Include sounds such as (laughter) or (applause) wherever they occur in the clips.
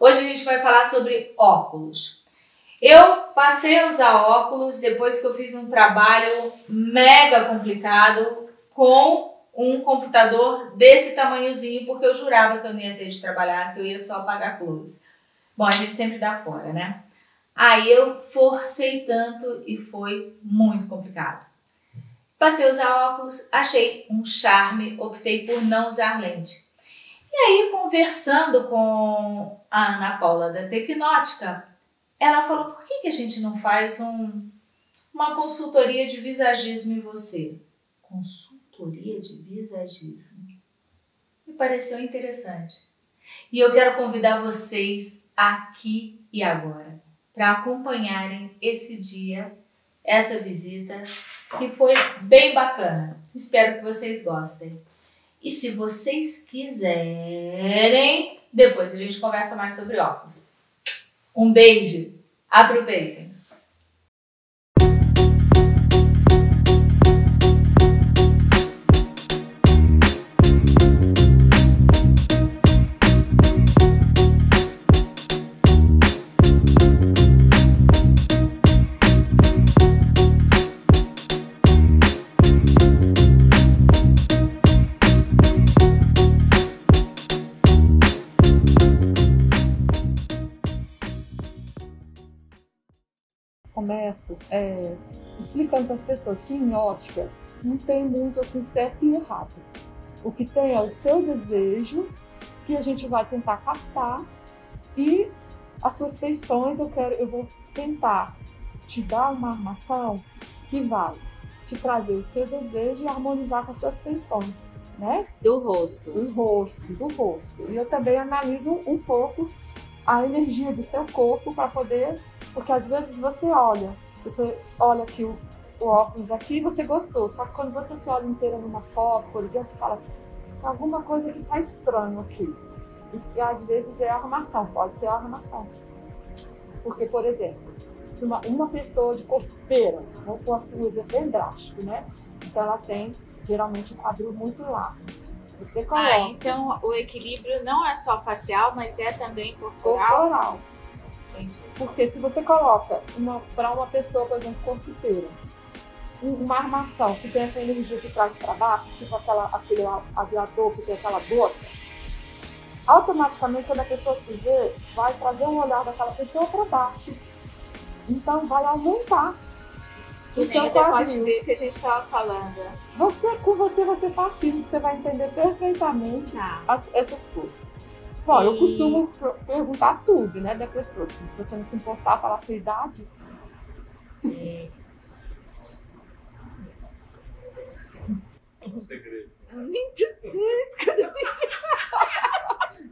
Hoje a gente vai falar sobre óculos. Eu passei a usar óculos depois que eu fiz um trabalho mega complicado com um computador desse tamanhozinho, porque eu jurava que eu não ia ter de trabalhar, que eu ia só pagar close. Bom, a gente sempre dá fora, né? Aí eu forcei tanto e foi muito complicado. Passei a usar óculos, achei um charme, optei por não usar lente. E aí, conversando com a Ana Paula da Tecnótica, ela falou: por que, que a gente não faz um, uma consultoria de visagismo em você? Consultoria de visagismo. Me pareceu interessante. E eu quero convidar vocês aqui e agora para acompanharem esse dia, essa visita, que foi bem bacana. Espero que vocês gostem. E se vocês quiserem, depois a gente conversa mais sobre óculos. Um beijo, aproveitem! É, explicando para as pessoas que em ótica não tem muito assim certo e errado. O que tem é o seu desejo, que a gente vai tentar captar, e as suas feições eu quero, eu vou tentar te dar uma armação que vai te trazer o seu desejo e harmonizar com as suas feições, né? Do rosto. Do rosto, do rosto. E eu também analiso um pouco a energia do seu corpo para poder porque às vezes você olha, você olha aqui o, o óculos aqui e você gostou. Só que quando você se olha inteira numa foto, por exemplo, você fala, tem alguma coisa que está estranho aqui. E, e, às vezes é a arrumação, pode ser a arrumação. Porque, por exemplo, se uma, uma pessoa de corpeira, vou pôr assim um exemplo bem drástico, né? Então ela tem geralmente um quadril muito largo. Você ah, coloca. Ah, então o equilíbrio não é só facial, mas é também corporal. Corporal. Porque se você coloca para uma pessoa, por exemplo, corpo inteiro, uma armação que tem essa energia que traz para baixo, tipo aquela, aquele aviador que tem aquela boca, automaticamente quando a pessoa te vê, vai trazer um olhar daquela pessoa para baixo. Então vai aumentar o seu quadril. que a gente estava falando. Você, com você, você facilita, você vai entender perfeitamente ah. as, essas coisas. Bom, e... eu costumo perguntar tudo, né, da pessoa. Se você não se importar, falar a sua idade. É. É um segredo.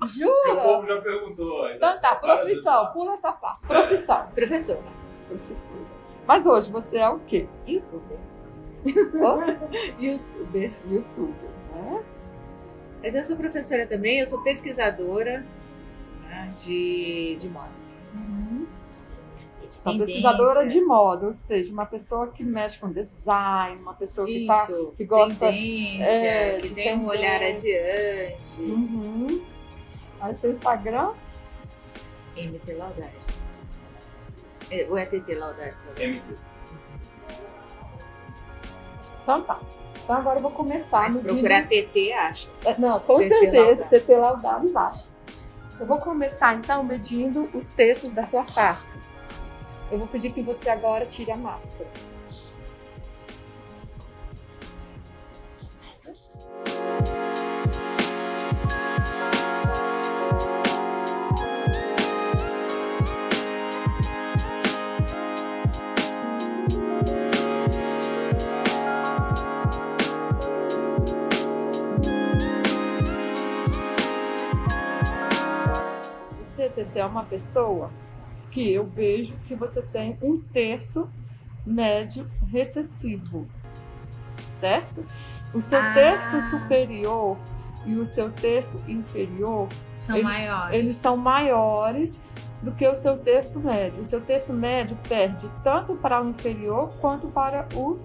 Jura? O povo já perguntou. Então tá, profissão, pula essa parte. Profissão. Professora. Professora. Mas hoje você é o quê? Youtuber. Oh? Youtuber. Youtuber? Mas eu sou professora também, eu sou pesquisadora né, de, de moda. Uhum. Uma pesquisadora de moda, ou seja, uma pessoa que mexe com design, uma pessoa que, tá, que gosta tendência, é, que tem um olhar adiante. Uhum. Aí seu Instagram? MT Laudares. É, ou é TT Laudares? MT. Então tá. Então agora eu vou começar. Mas medindo... procurar TT, acha? É, não, com TT certeza, TT Laudares acha. Eu vou começar então medindo os textos da sua face. Eu vou pedir que você agora tire a máscara. TT é uma pessoa que eu vejo que você tem um terço médio recessivo, certo? O seu ah. terço superior e o seu terço inferior são eles, maiores. Eles são maiores do que o seu terço médio. O seu terço médio perde tanto para o inferior quanto para o,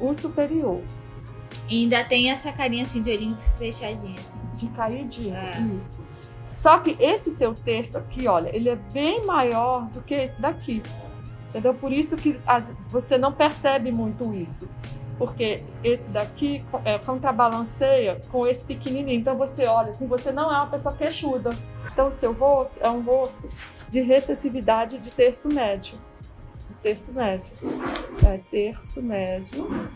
o superior. E ainda tem essa carinha assim de olhinho fechadinho. Assim. De caidinho, é. isso. Só que esse seu terço aqui, olha, ele é bem maior do que esse daqui. Entendeu? Por isso que as, você não percebe muito isso. Porque esse daqui é, contrabalanceia com esse pequenininho. Então você olha assim, você não é uma pessoa queixuda. Então o seu rosto é um rosto de recessividade de terço médio. De terço médio. É terço médio.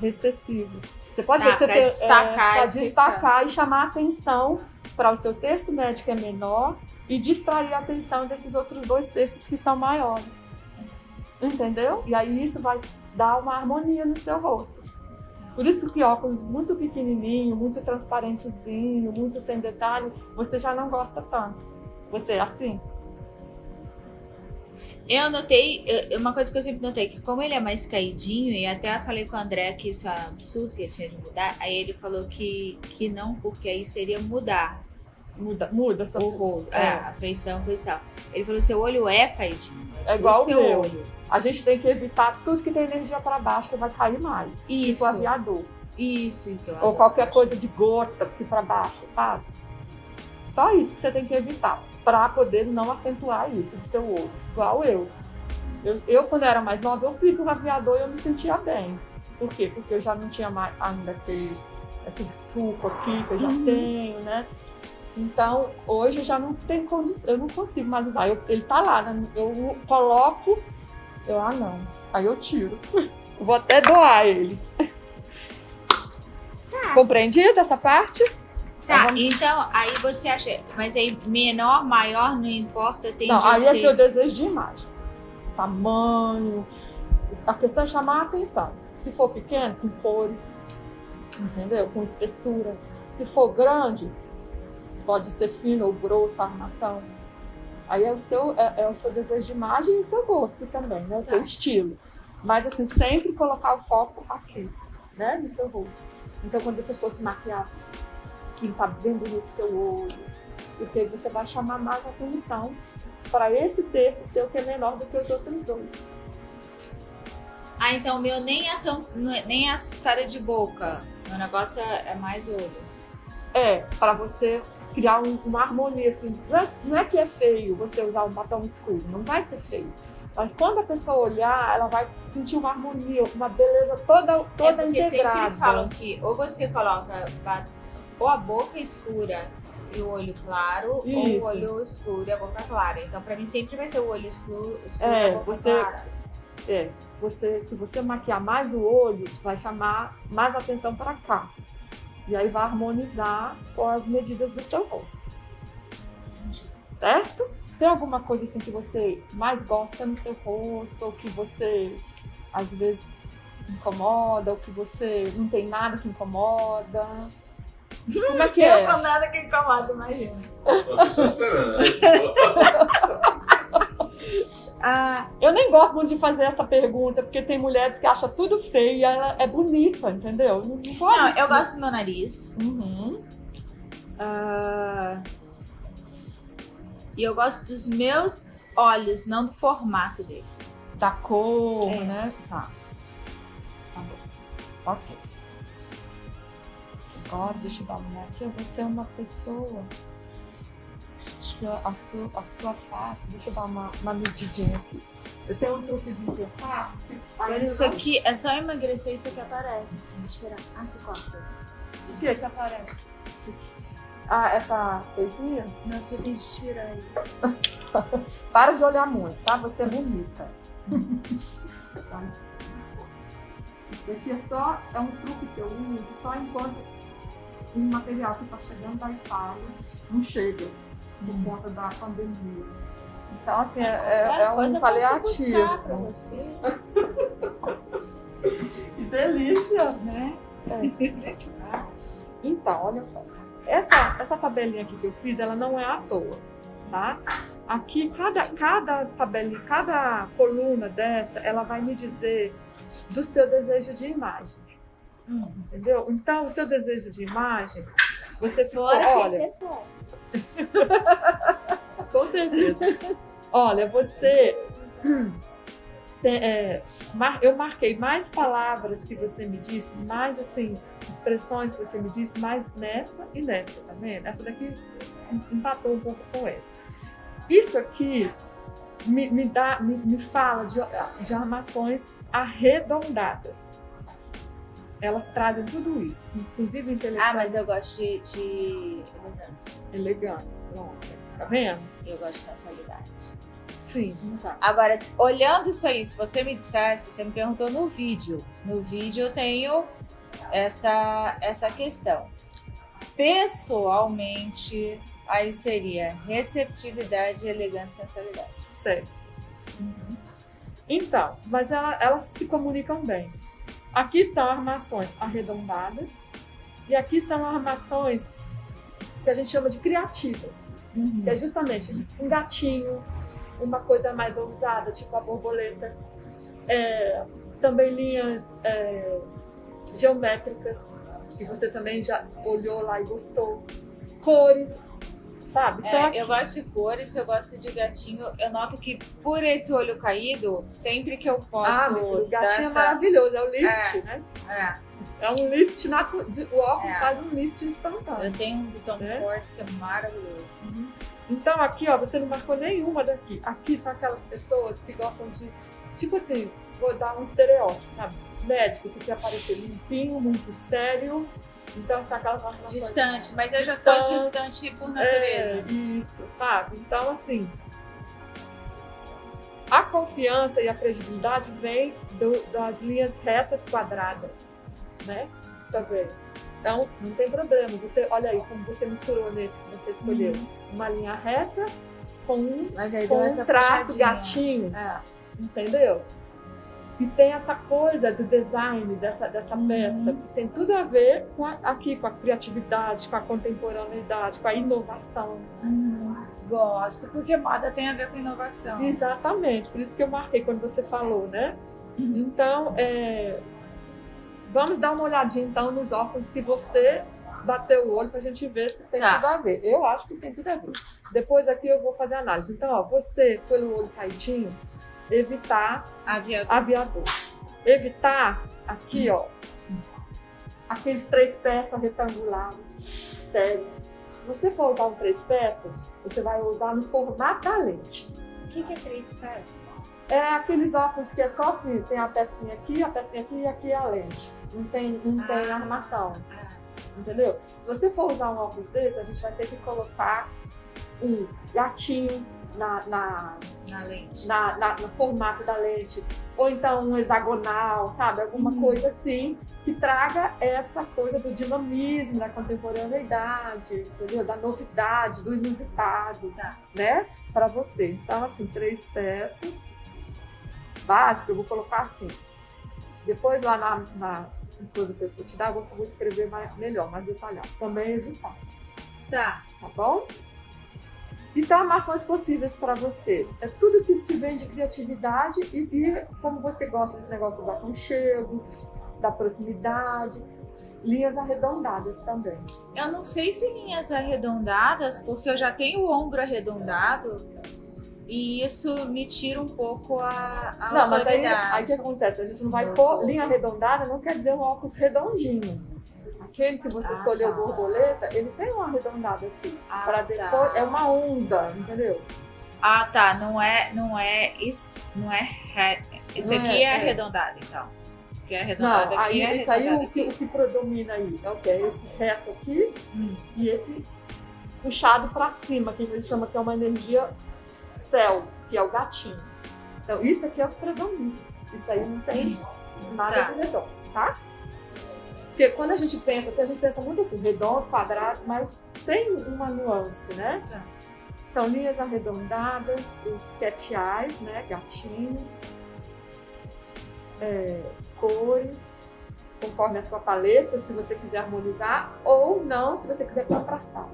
Recessivo. Você pode Tá, ver que você tem, destacar é, destacar e chamar atenção para o seu terço médio que é menor e distrair a atenção desses outros dois terços que são maiores. Entendeu? E aí isso vai dar uma harmonia no seu rosto. Por isso que óculos muito pequenininho, muito transparentezinho, muito sem detalhe, você já não gosta tanto. Você é assim? Eu notei, eu- uma coisa que eu sempre notei, que como ele é mais caidinho, e até falei com o André que isso é um absurdo, que ele tinha de mudar, aí ele falou que, que não, porque aí seria mudar Muda, muda sua o é, É. a feição, coisa e tal. Ele falou, seu olho é caidinho. É igual o seu meu. olho. A gente tem que evitar tudo que tem energia para baixo que vai cair mais. Isso. Tipo aviador. Isso eu Ou qualquer coisa de gota aqui para baixo, sabe? Só isso que você tem que evitar. Para poder não acentuar isso do seu olho. Igual eu. eu. Eu, quando era mais nova, eu fiz um aviador e eu me sentia bem. Por quê? Porque eu já não tinha mais ainda aquele esse suco aqui que eu já Uhum. tenho, né? Então, hoje eu já não tenho condição, eu não consigo mais usar. Eu- ele tá lá, né? Eu coloco, eu, ah não. Aí eu tiro. (laughs) Vou até doar ele. Compreendido essa parte? Tá, Vamos- então, aí você acha, mas aí menor, maior, não importa, tem não, de aí é ser... seu desejo de imagem. Tamanho. A questão é chamar a atenção. Se for pequeno, com cores, entendeu? Com espessura. Se for grande, pode ser fino ou grosso a armação. Aí é o seu, é, é o seu desejo de imagem e o seu gosto também, né? O seu Tá. estilo. Mas assim, sempre colocar o foco aqui, né? No seu rosto. Então quando você for se maquiar, pintar bem bonito seu olho, porque você vai chamar mais atenção para esse texto seu que é menor do que os outros dois. Ah, então o meu nem é tão, é- nem é história de boca. Meu negócio é, é mais olho. É, para você criar um- uma harmonia, assim. Não é, não é que é feio você usar um batom escuro, não vai ser feio. Mas quando a pessoa olhar, ela vai sentir uma harmonia, uma beleza toda, toda é porque integrada. sempre falam que ou você coloca ou a boca escura e o olho claro, Isso. ou o olho escuro e a boca clara. Então, pra mim, sempre vai ser o olho escuro, escuro É, e a boca você- clara. É, você, se você maquiar mais o olho, vai chamar mais atenção para cá. E aí vai harmonizar com as medidas do seu rosto. Certo? Tem alguma coisa assim que você mais gosta no seu rosto, ou que você às vezes incomoda, ou que você não tem nada que incomoda? Como é que é? Eu com nada que incomoda, imagina. Esperando. né? (laughs) Ah, Eu nem gosto muito de fazer essa pergunta, porque tem mulheres que acham tudo feio e ela é bonita, entendeu? Não, não eu gosto do meu nariz. Uhum. Ah, e eu gosto dos meus olhos, não do formato deles. Da cor, É. né? Tá. Tá bom. Ok. Agora, deixa eu dar uma olhadinha. Você é uma pessoa. que A sua, a sua face, deixa eu dar uma, uma medidinha aqui. Eu tenho um truquezinho que eu faço. que- Agora isso aqui é só emagrecer isso aqui aparece. Deixa eu tirar. Ah, você corta isso. O que é que aparece? Isso aqui. Ah, essa coisinha? Não, porque tem que tirar aí. (laughs) Para de olhar muito, tá? Você é bonita. (laughs) Tá? Isso daqui é só é um truque que eu uso só enquanto o material que está chegando da Itália não chega por conta da pandemia. Então, assim, é, é, é um paliativo. (laughs) Que delícia! né? Então, olha só. Essa, essa tabelinha aqui que eu fiz, ela não é à toa, tá? Aqui, cada, cada tabelinha, cada coluna dessa, ela vai me dizer do seu desejo de imagem, Hum. entendeu? Então, o seu desejo de imagem, você Fora olha, (laughs) com certeza. Olha, você, é, eu marquei mais palavras que você me disse, mais assim, expressões que você me disse, mais nessa e nessa, tá vendo? Essa daqui empatou um pouco com essa. Isso aqui me, me dá, me, me fala de, de armações arredondadas. Elas trazem tudo isso, inclusive Ah, intelectual, mas eu gosto de, de elegância. elegância. Pronto. Tá vendo? Eu gosto de sensualidade. Sim. Então. Agora, olhando isso aí, se você me dissesse, você me perguntou no vídeo. No vídeo eu tenho essa, essa questão. Pessoalmente, aí seria receptividade, elegância e sensualidade. Certo. Então, mas ela- elas se comunicam bem. Aqui são armações arredondadas e aqui são armações que a gente chama de criativas, que é justamente um gatinho, uma coisa mais ousada, tipo a borboleta, É, também linhas é, geométricas, que você também já olhou lá e gostou, cores, sabe? Então, É, eu gosto de cores, eu gosto de gatinho. Eu noto que por esse olho caído, sempre que eu posso. Ah, meu gatinho é maravilhoso, é o lift, né? É, É um lift, de- o óculos É. faz um lift instantâneo. eu tenho um botão É? forte que é maravilhoso. Então aqui, ó, você não marcou nenhuma daqui. Aqui são aquelas pessoas que gostam de, tipo assim, vou dar um estereótipo, sabe? Médico que quer parecer limpinho, muito sério. Então são aquelas armações... Distante, mas eu já sou Distante. distante por natureza. É, isso, sabe? Então, assim, a confiança e a credibilidade vem do- das linhas retas quadradas, né? Também. Então, não tem problema. Você, olha aí como você misturou nesse que você escolheu. Uma linha reta com um, com um traço puxadinha. gatinho, É. entendeu? E tem essa coisa do design dessa, dessa Uhum. peça, que tem tudo a ver com a- aqui, com a criatividade, com a contemporaneidade, com a inovação. Hum, gosto, porque moda tem a ver com inovação. Exatamente, por isso que eu marquei quando você falou, né? Então, é, vamos dar uma olhadinha então nos óculos que você bateu o olho pra gente ver se tem Tá. tudo a ver. Eu acho que tem tudo a ver. Depois aqui eu vou fazer a análise. Então, ó, você, pelo olho caidinho, evitar Aviador. aviador. Evitar aqui, ó, aqueles três peças retangulares, sérios. Se você for usar um três peças, você vai usar no formato da lente. O que, que é três peças? É aqueles óculos que é só assim, tem a pecinha aqui, a pecinha aqui e aqui a lente. Não tem, não tem Ah. armação, Ah, entendeu? Se você for usar um óculos desse, a gente vai ter que colocar um gatinho na, na, na lente. na, na- no formato da lente, ou então um hexagonal, sabe? Alguma Uhum. coisa assim que traga essa coisa do dinamismo, da contemporaneidade, entendeu? Da novidade, do inusitado, Tá. né? Para você. Então, assim, três peças básicas, eu vou colocar assim. Depois lá na, na coisa que eu vou te dar, eu vou, vou escrever mais, melhor, mais detalhado. Também evitar Tá. tá bom? Então, armações possíveis para vocês. É tudo que, que vem de criatividade e, e como você gosta desse negócio do aconchego, da proximidade, linhas arredondadas também. Eu não sei se linhas arredondadas, porque eu já tenho o ombro arredondado e isso me tira um pouco a, a não, mas aí, o que acontece? A gente não vai pôr linha arredondada, não quer dizer um óculos redondinho. Aquele que você Ah, escolheu tá. borboleta, ele tem uma arredondada aqui. Ah, para tá. depois, é uma onda, entendeu? Ah, tá. Não é, não é isso, não é re... Isso Não aqui é, é, é. arredondado, então. O que é arredondado Não, aqui aí é isso aí o que, o que predomina aí é o que? É esse reto aqui Hum. e esse puxado pra cima, que a gente chama que é uma energia céu, que é o gatinho. Então isso aqui é o que predomina. Isso aí não tem nada Tá. de redondo, tá? Porque quando a gente pensa, assim, a gente pensa muito assim, redondo, quadrado, mas tem uma nuance, né? Tá. Então, linhas arredondadas, petiais, né? Gatinho. É, cores, conforme a sua paleta, se você quiser harmonizar, ou não, se você quiser contrastar.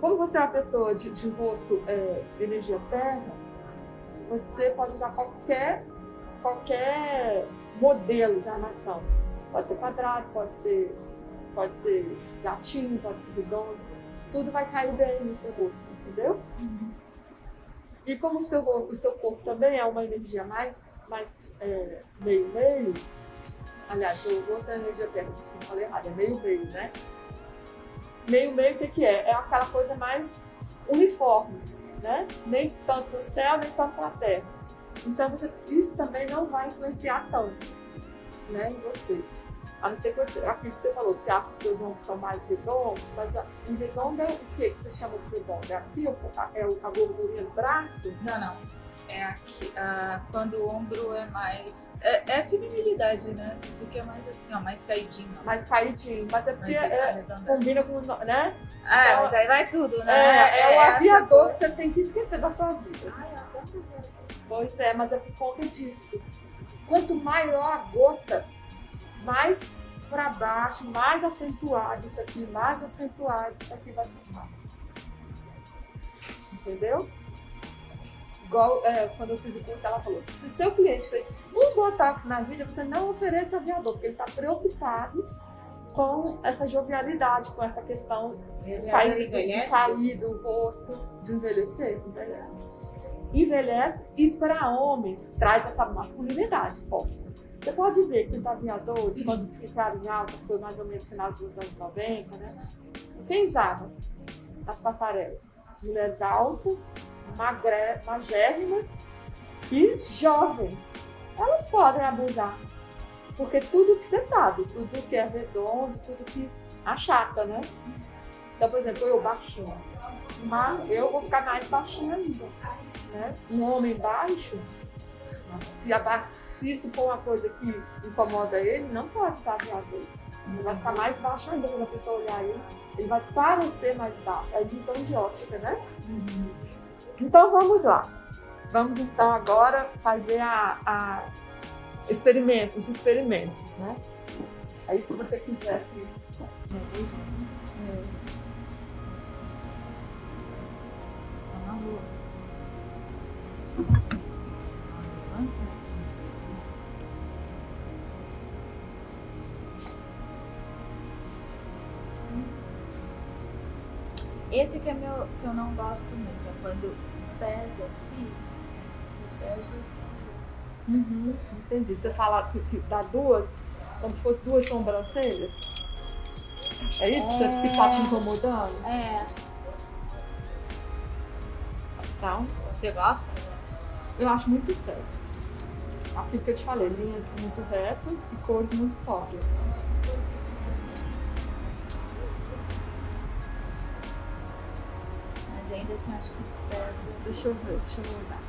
Como você é uma pessoa de, de rosto é, energia terra, você pode usar qualquer, qualquer modelo de armação. Pode ser quadrado, pode ser, pode ser gatinho, pode ser redondo. Tudo vai cair bem no seu rosto, entendeu? E como o seu, o seu corpo também é uma energia mais mais é, meio-meio, aliás, o rosto da energia terra, desculpa, falei errado, é meio-meio, né? Meio-meio, o que, que é? É aquela coisa mais uniforme, né? Nem tanto para o céu, nem tanto para a terra. Então, você, isso também não vai influenciar tanto né, em você. A não ser que você, aquilo que você falou, você acha que seus ombros são mais redondos, mas a, em redondo é o que, que você chama de redondo? É aqui, é a gordurinha do braço? Não, não. É aqui, ah, quando o ombro é mais. É, é feminilidade, né? Isso aqui é mais assim, ó, mais caidinho. Mais caidinho, mas é porque é, combina com. né? Ah, então, mas aí vai tudo, né? É, é, é o aviador que você tem que esquecer da sua vida. Ai, pois é, mas é por conta disso. Quanto maior a gota, mais para baixo, mais acentuado isso aqui, mais acentuado isso aqui vai ficar. Entendeu? Igual é, quando eu fiz o curso, ela falou: se seu cliente fez um botox na vida, você não ofereça aviador, porque ele está preocupado com essa jovialidade, com essa questão de cair, de cair do rosto, de envelhecer. Envelhece. Envelhece e para homens traz essa masculinidade forte. Você pode ver que os aviadores, quando ficaram em alta, foi mais ou menos no final dos anos 90, né? Quem usava as passarelas? Mulheres altas, magre, magérrimas e jovens. Elas podem abusar. Porque tudo que você sabe, tudo que é redondo, tudo que achata, né? Então, por exemplo, eu baixinho. Mas eu vou ficar mais baixinha ainda. Né? Um homem baixo, se a se isso for uma coisa que incomoda ele, não pode estar aviador. Ele vai ficar mais baixo ainda quando a pessoa olhar ele. Ele vai parecer mais baixo. É visão de ótica, né? Uhum. Então vamos lá. Vamos então agora fazer a, a experimento, os experimentos, né? Aí se você quiser aqui. Esse que é meu que eu não gosto muito, é quando pesa aqui, pesa Uhum, entendi. Você fala que, que dá duas, como se fosse duas sobrancelhas? É isso é... que está te incomodando? É. Então. Você gosta? Eu acho muito certo. Aquilo que eu te falei, linhas muito retas e cores muito sóbrias. Ainda assim acho que pesa. Deixa eu ver, deixa eu olhar.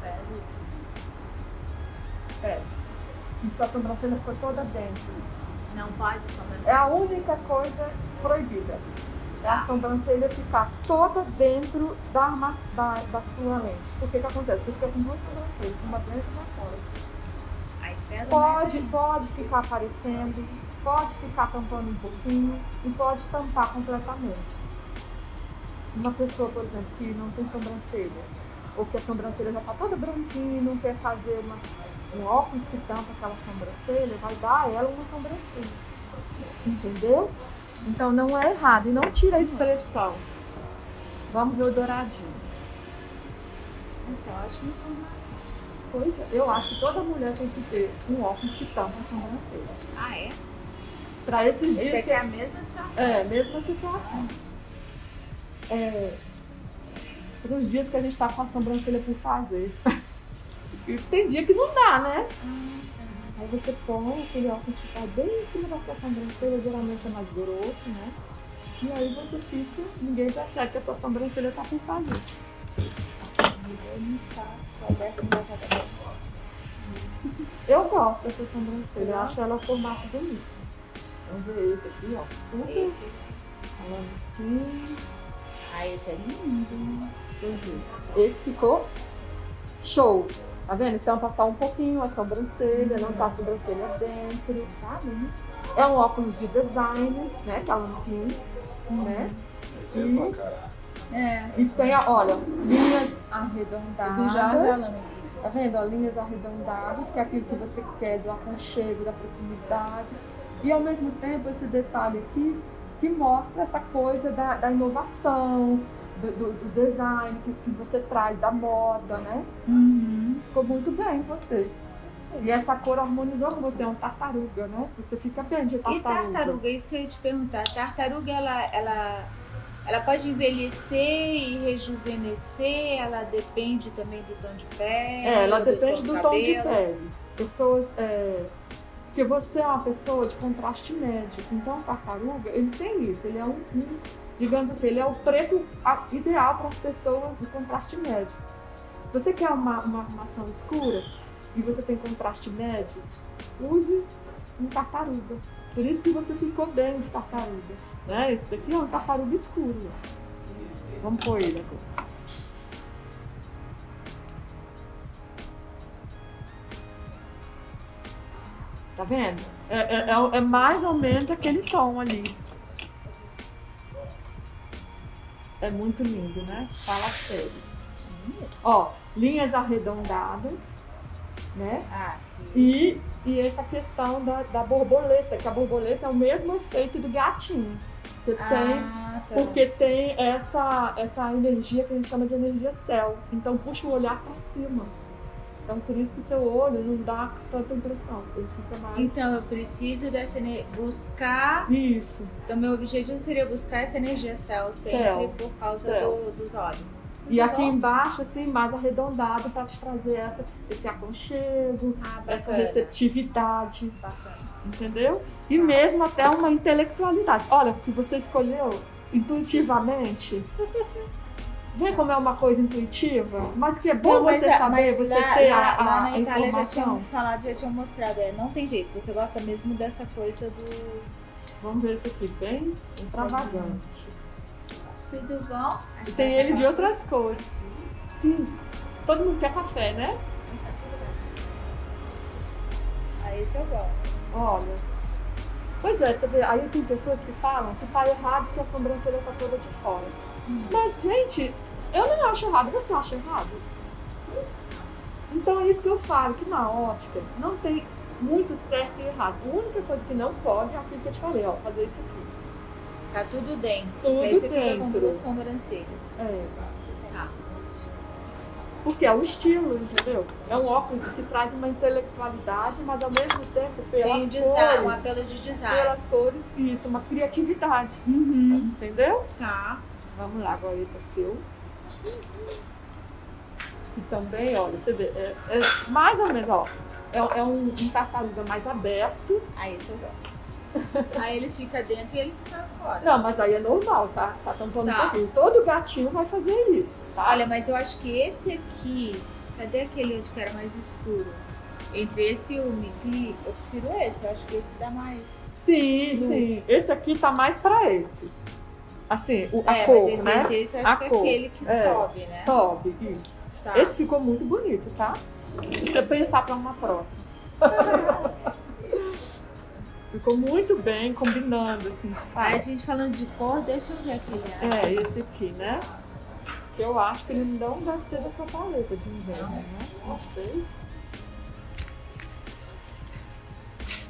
Pesa. É. E sua sobrancelha ficou toda dentro. Não pode a sobrancelha? É a única coisa proibida. É a tá. sobrancelha ficar toda dentro da, da, da sua lente. O que que acontece? Você fica com duas sobrancelhas, uma dentro e uma fora. Aí pesa pode, pode ficar aparecendo, pode ficar tampando um pouquinho e pode tampar completamente uma pessoa, por exemplo, que não tem sobrancelha, ou que a sobrancelha já está toda branquinha, não quer fazer uma, um óculos que tampa aquela sobrancelha, vai dar a ela uma sobrancelha. Entendeu? Então não é errado. E não tira a expressão. Vamos ver o douradinho. Essa é ótima informação. Pois é, eu acho que toda mulher tem que ter um óculos que tampa a sobrancelha. Ah, é? Para esses dias. Esse aqui é a mesma situação. É, mesma situação é, nos dias que a gente tá com a sobrancelha por fazer. (laughs) e tem dia que não dá, né? Aí você põe aquele óculos que tá bem em cima da sua sobrancelha, geralmente é mais grosso, né? E aí você fica, ninguém percebe que a sua sobrancelha tá por fazer. Eu gosto dessa sobrancelha, eu acho ela o formato bonito. Vamos ver esse aqui, ó. Super. Esse. Falando aqui. Ah, esse é lindo. Esse ficou show. Tá vendo? Então passar um pouquinho a sobrancelha, não tá a sobrancelha dentro, tá lindo. É um óculos de design, né? Tá limpinho, né? Esse é a tua cara. É. E tem, olha, linhas arredondadas. Do Tá vendo? Ó, linhas arredondadas, que é aquilo que você quer do aconchego, da proximidade. E ao mesmo tempo esse detalhe aqui que mostra essa coisa da, da inovação, do, do- do design que, que você traz, da moda, né? Uhum. Ficou muito bem em você. E essa cor harmonizou com você, é um tartaruga, né? Você fica bem de E tartaruga. tartaruga, isso que eu ia te perguntar. Tartaruga, ela, ela, ela pode envelhecer e rejuvenescer? Ela depende também do tom de pele? É, ela do depende tom do tom de pele. Pessoas. É, porque você é uma pessoa de contraste médio. Então, o tartaruga, ele tem isso. Ele é um, um- digamos assim, ele é o preto ideal para as pessoas de contraste médio. Você quer uma, uma armação escura e você tem contraste médio, use um tartaruga. Por isso que você ficou bem de tartaruga. Né? Esse daqui é um tartaruga escuro. Vamos pôr ele agora. Tá vendo? É, é- é- é mais ou menos aquele tom ali. É muito lindo, né? Fala sério. Ó, linhas arredondadas, né? Ah. E, e essa questão da, da borboleta, que a borboleta é o mesmo efeito do gatinho. Que tem, ah, tá. porque tem essa, essa energia que a gente chama de energia céu. Então puxa o olhar pra cima. Então por isso que seu olho não dá tanta impressão. Ele fica mais. Então eu preciso dessa ener- buscar. Isso. Então meu objetivo seria buscar essa energia céu sempre Céu. por causa do- dos olhos. E aqui embaixo, assim, mais arredondado para te trazer essa, esse aconchego, Ah, essa receptividade. Bacana. entendeu? E mesmo até uma intelectualidade. Olha, que você escolheu intuitivamente. (laughs) Vê como é uma coisa intuitiva, mas que é bom Não, você a- saber, mas você lá, ter lá, a, lá na a Itália já informação. tinham falado, já tinham mostrado. É, não tem jeito, você gosta mesmo dessa coisa do. Vamos ver esse aqui, bem extravagante. Tudo bom? E tem ele de outras cores. Sim, todo mundo quer café, né? Ah, esse eu gosto. Olha. Pois é, você vê, aí tem pessoas que falam que tá errado que a sobrancelha tá toda de fora. Mas, gente, eu não acho errado. Você acha errado? Então é isso que eu falo, que na ótica não tem muito certo e errado. A única coisa que não pode é aquilo que eu te falei, ó, fazer isso aqui. Tá tudo dentro. Tudo aí você fica com dentro. duas sobrancelhas. É. Tá. Porque é o estilo, entendeu? É um óculos que traz uma intelectualidade, mas ao mesmo tempo, Tem pelas um design, um cores, apelo de design. pelas cores, isso, uma criatividade. Uhum. Entendeu? Tá. Vamos lá, agora esse é seu. E também, olha, você vê, é, é mais ou menos, ó. É, é um, um tartaruga mais aberto. Aí esse eu gosto. aí ele fica dentro e ele fica fora. Não, mas aí é normal, tá? Tá tampando Tá. um pouquinho. Todo gatinho vai fazer isso, tá? Olha, mas eu acho que esse aqui. Cadê aquele outro que era mais escuro? Entre esse e o Migli, eu prefiro esse. Eu acho que esse dá mais. Sim, Luz. sim. Esse aqui tá mais pra esse. Assim, o, a é, cor, mas né? esse eu A acho que é cor. aquele que É, sobe, né? Sobe, isso. Tá. Esse ficou muito bonito, tá? Se você pensar pra uma próxima. (laughs) ficou muito bem, combinando, assim, Aí a sabe? gente falando de cor, deixa eu ver aquele. É, esse aqui, né? Que eu acho que ele não deve ser da sua paleta de inverno, né? Não sei.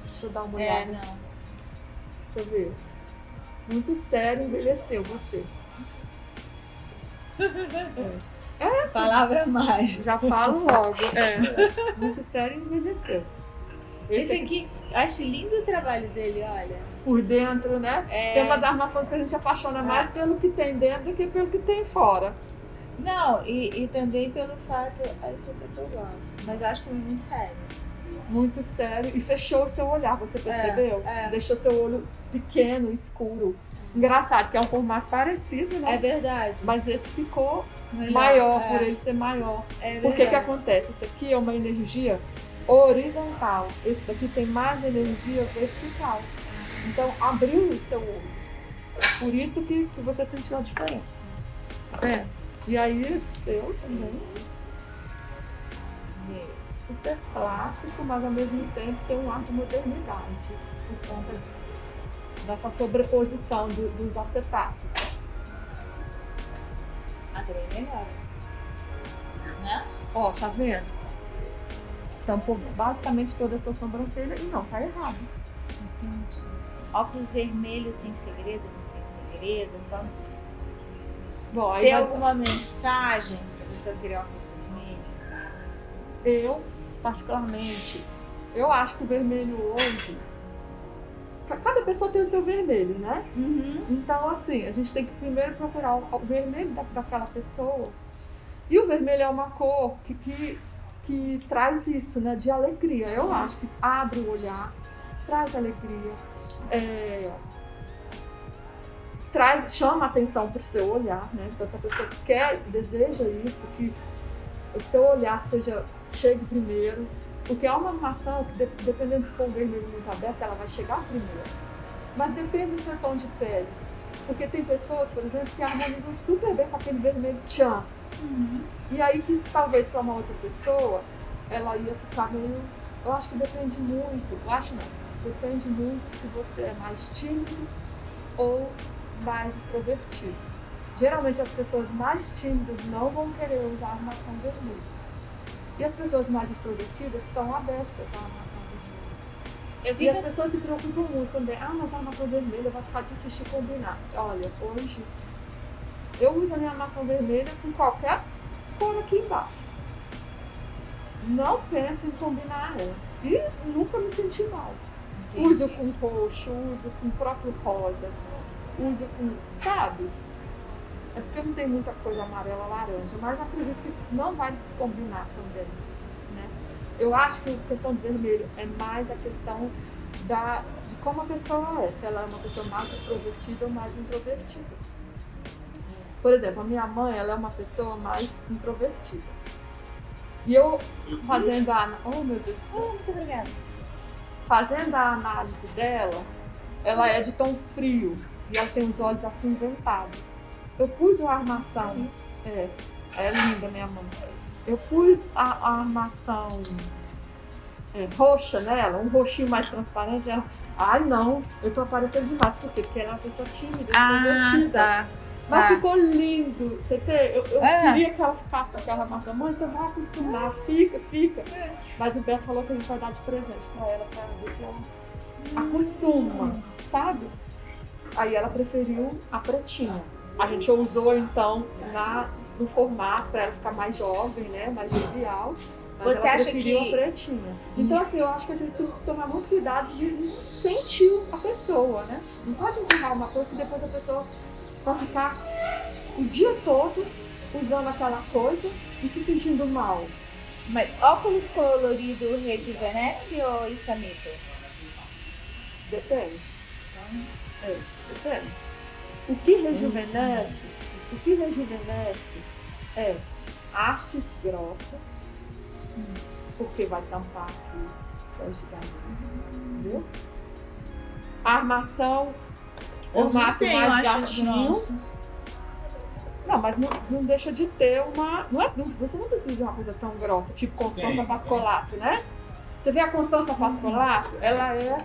Deixa eu dar uma É, olhada. não. Deixa eu ver. Muito sério, envelheceu você. (laughs) Palavra mágica. Já falo logo. (laughs) É. Muito sério, envelheceu. Esse aqui, eu acho lindo o trabalho dele, olha. por dentro, né? É. Tem umas armações que a gente apaixona mais pelo que tem dentro do que pelo que tem fora. Não, e, e também pelo fato. Ah, isso até que eu gosto. Mas eu acho também muito sério. Muito sério. E fechou o seu olhar, você percebeu? é. Deixou seu olho pequeno, escuro. Engraçado, que é um formato parecido, né? É verdade. Mas esse ficou Melhor, maior é, por ele ser maior. É Por que que acontece? Isso aqui é uma energia horizontal. Esse daqui tem mais energia vertical. Então abriu o seu olho. Por isso que, que você sentiu a diferença. É. E aí esse seu também. Super clássico, mas ao mesmo tempo tem um ar de modernidade. Por conta dessa sobreposição do- dos acetatos. Ah, também melhor. Né? Ó, tá vendo? Tampou basicamente toda a sua sobrancelha e não, tá errado. Óculos vermelho tem segredo? Não tem segredo? Então, Bom, aí Tem vai- alguma mensagem pra você querer óculos vermelho? eu, particularmente, eu acho que o vermelho hoje. ca- Cada pessoa tem o seu vermelho, né? Uhum. Então, assim, a gente tem que primeiro procurar o, o vermelho da, daquela pessoa. E o vermelho é uma cor que, que, que traz isso, né? De alegria. Eu acho que abre o olhar, traz alegria, é, traz, chama atenção para o seu olhar, né? Então, se a pessoa quer, deseja isso, que o seu olhar seja, chegue primeiro. Porque é uma armação que, de- dependendo se for um vermelho muito aberto, ela vai chegar primeiro. Mas depende do seu tom de pele. Porque tem pessoas, por exemplo, que harmonizam super bem com aquele vermelho tchan. E aí que talvez para uma outra pessoa ela ia ficar meio. Eu acho que depende muito. Eu acho não. Depende muito se você é mais tímido ou mais extrovertido. Geralmente as pessoas mais tímidas não vão querer usar a armação vermelha. E as pessoas mais extrovertidas estão abertas à armação vermelha. E as pessoas se preocupam muito também. Ah, mas a armação vermelha vai ficar difícil de combinar. Olha, hoje eu uso a minha armação vermelha com qualquer cor aqui embaixo. Não pense em combinar ela. E nunca me senti mal. Uso com roxo, uso com o próprio rosa, uso com. Sabe? É porque não tem muita coisa amarela, laranja, mas acredito que não vai descombinar também. Né? Eu acho que a questão do vermelho é mais a questão da, de como a pessoa é, se ela é uma pessoa mais extrovertida ou mais introvertida. Por exemplo, a minha mãe ela é uma pessoa mais introvertida. E eu fazendo a. Oh meu Deus do céu Muito obrigada. fazendo a análise dela, ela é de tom frio e ela tem os olhos acinzentados. Eu pus uma armação, é, é linda minha mãe. Eu pus a, a armação é, roxa nela, um roxinho mais transparente. Ela, ai não, eu tô aparecendo demais. Por quê? Porque ela é uma pessoa tímida, introvertida. tá. Mas tá. ficou lindo, TT. Eu, eu É. queria que ela ficasse com aquela maçã. Mãe, você vai acostumar, fica, fica. Mas o Beto falou que a gente vai dar de presente pra ela, pra ver se ela acostuma, sabe? Aí ela preferiu a pretinha. A gente usou então na, no formato pra ela ficar mais jovem, né? Mais jovial. Mas Você ela acha que- pretinha. Então, assim, eu acho que a gente tem que tomar muito cuidado de sentir a pessoa, né? Não pode empurrar uma coisa que depois a pessoa vai ficar o dia todo usando aquela coisa e se sentindo mal. Mas óculos colorido rejuvenesce ou isso é mito? Depende. É, depende. O que rejuvenesce, o que rejuvenesce é hastes grossas, porque vai tampar aqui os pés de galinha, entendeu? Armação, formato mais gatinho. Não, mas não, não deixa de ter uma. Não é, não- você não precisa de uma coisa tão grossa, tipo Constança Pascolato, né? Você vê a Constança Pascolato, ela é,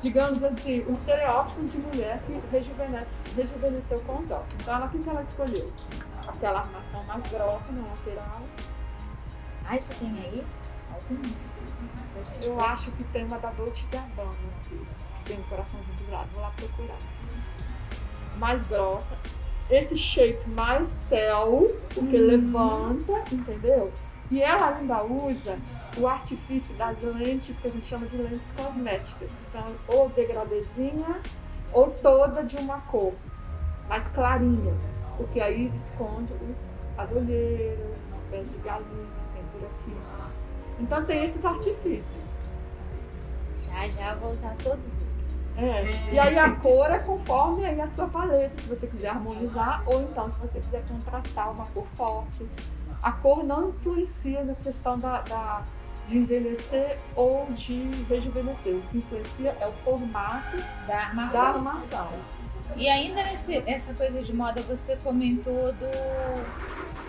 digamos assim, um estereótipo de mulher que rejuvenesce, rejuvenesceu com os óculos. Então, ela, o que, ela escolheu? Aquela armação mais grossa na lateral. Ai, você tem aí? Algum? Eu acho que tem uma da Dolce Gabbana, tem um coraçãozinho do lado. Vou lá procurar. Mais grossa. Esse shape mais céu, porque levanta, entendeu? E ela ainda usa o artifício das lentes que a gente chama de lentes cosméticas, que são ou degradezinha ou toda de uma cor mais clarinha, porque aí esconde os, as olheiras, os pés de galinha tem por aqui. Então tem esses artifícios. Já, já vou usar todos eles. É. E aí a cor é conforme aí a sua paleta, se você quiser harmonizar, ou então se você quiser contrastar uma cor forte. A cor não influencia na questão da, da- de envelhecer ou de rejuvenescer. O que influencia é o formato Da da armação. armação. E ainda nesse, nessa coisa de moda, você comentou do.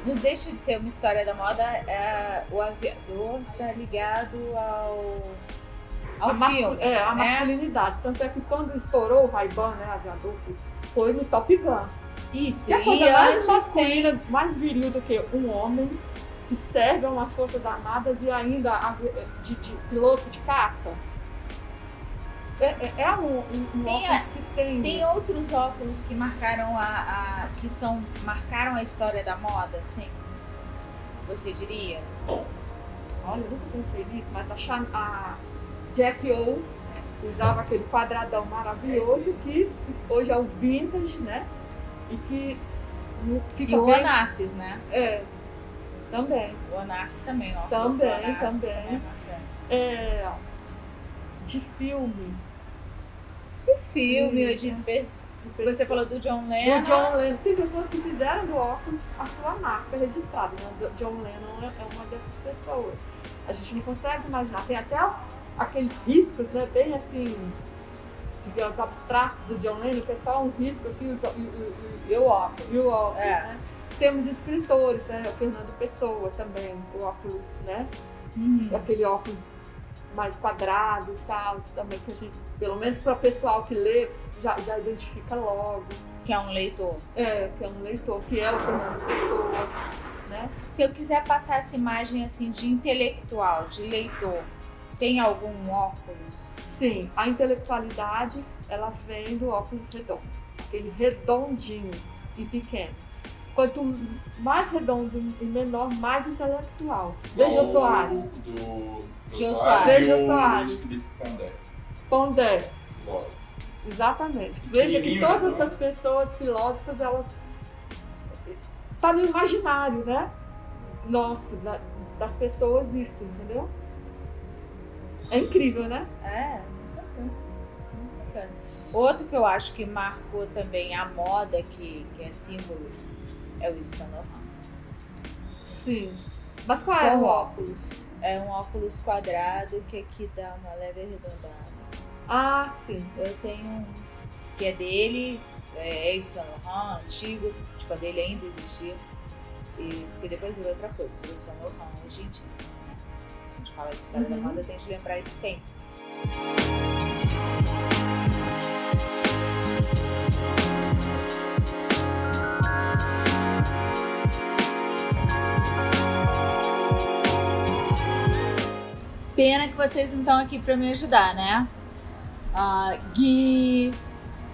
Não deixa de ser uma história da moda, é, o aviador tá ligado ao. ao a filme. É, a né? masculinidade. Tanto é que quando estourou o Ray-Ban, né, aviador, foi no Top Gun. Isso, E a e coisa mais antes masculina, mais viril do que um homem que serve a umas forças armadas e ainda de, de piloto de caça. é, é, é um, um, Tem óculos que tem. Tem isso. outros óculos que marcaram a, a- que são marcaram a história da moda, assim? Você diria? Olha, eu nunca pensei nisso, mas a, Chan- a Jack O usava aquele quadradão maravilhoso que hoje é o vintage, né? E que fica E o bem- Onassis, né? É, também. O Onassis também, ó. Também, Onassis também. é. É, de filme. De filme, ou de Você falou do John Lennon. Do John Lennon. Tem pessoas que fizeram do óculos a sua marca registrada. Né? John Lennon é é uma dessas pessoas. A gente não consegue imaginar. Tem até aqueles riscos, né? Bem assim, digamos, abstratos do John Lennon, que é só um risco assim, E o óculos. e o óculos, É. né? Temos escritores, né? O Fernando Pessoa também, o óculos, né? Uhum. aquele óculos mais quadrado e tal, também que a gente, pelo menos para o pessoal que lê, já, já identifica logo. Que é um leitor. É, que é um leitor, que é o Fernando Pessoa, né? Se eu quiser passar essa imagem assim de intelectual, de leitor, tem algum óculos? Sim, a intelectualidade, ela vem do óculos redondo, aquele redondinho e pequeno. Quanto mais redondo e menor, mais intelectual. Veja Soares, Do, Soares. Soares. Veja o Soares. Pondé. Pondé, Filósofo. Exatamente. Veja que todas né? essas pessoas filósofas, elas. Tá no imaginário, né? Nosso, da- das pessoas, isso, entendeu? É incrível, né? É, bacana. bacana. Outro que eu acho que marcou também a moda, que, que é símbolo, é o Yves Saint Laurent. Sim. Mas qual é o óculos? É um óculos quadrado que aqui dá uma leve arredondada. Ah, sim. Eu tenho um que é dele, é Yves Saint Laurent, antigo, tipo, a dele ainda existia. E que depois virou outra coisa, virou Saint Laurent hoje em dia. A gente fala de história da Uhum. moda, tem que lembrar isso sempre. Pena que vocês não estão aqui para me ajudar, né? Ah, Gui,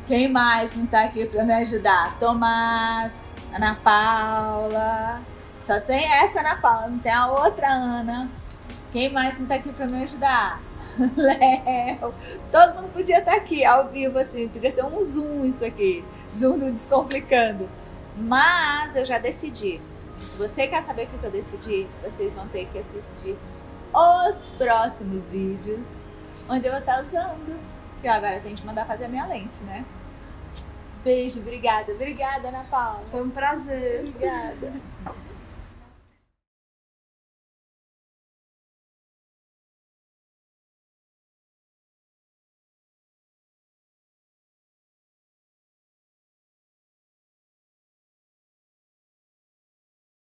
quem mais não tá aqui para me ajudar? Tomás, Ana Paula. Só tem essa Ana Paula, não tem a outra Ana. Quem mais não tá aqui para me ajudar? (laughs) Léo. Todo mundo podia estar aqui ao vivo assim, podia ser um zoom isso aqui. Zoom do Descomplicando. Mas eu já decidi. Se você quer saber o que eu decidi, vocês vão ter que assistir os próximos vídeos, onde eu vou estar usando. Que eu agora tenho que mandar fazer a minha lente, né? Beijo, obrigada. Obrigada, Ana Paula. Foi um prazer. Obrigada.